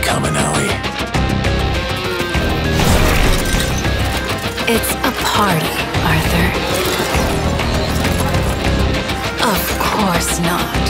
become an ally. It's a party, Arthur. Of course not.